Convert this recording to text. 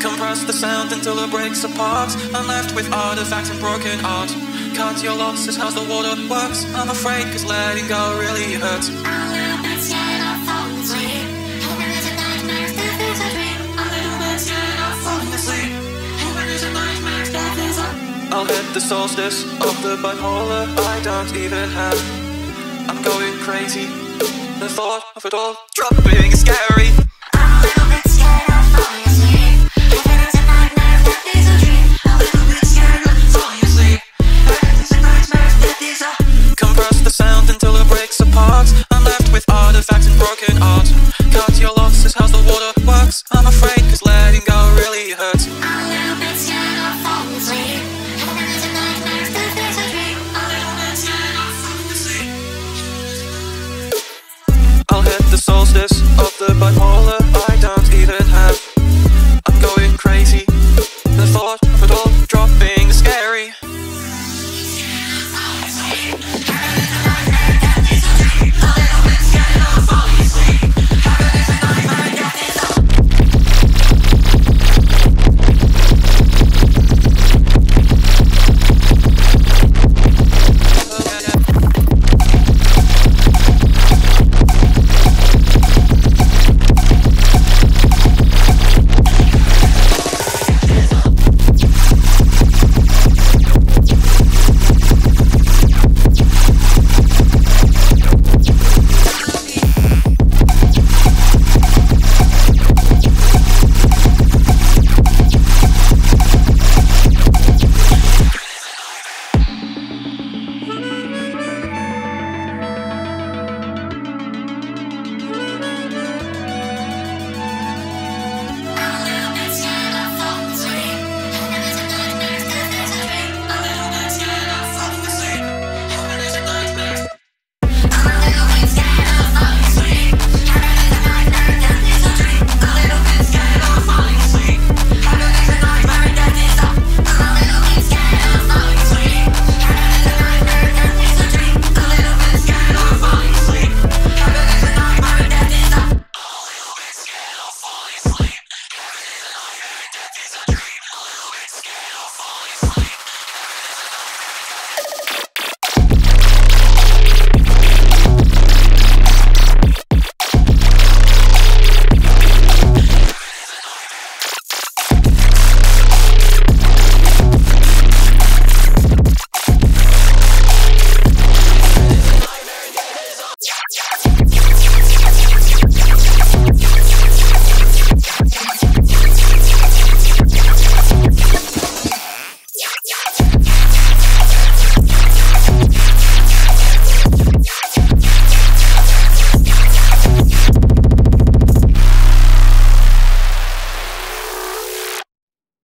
Compress the sound until it breaks apart. I'm left with artifacts and broken art. Cut your losses, how's the water works? I'm afraid cause letting go really hurts. A little bit scared of falling asleep. Hoping it's a nightmare, death is a dream. A little bit scared of falling asleep. Hoping it's a nightmare, death is a I'll hit the solstice of the bipolar I don't even have. I'm going crazy. The thought of it all dropping is scary. this of the bipolar